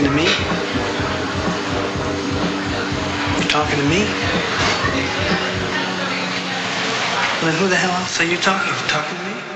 talking to me? You talking to me? Well, then who the hell else are you talking to? Talking to me?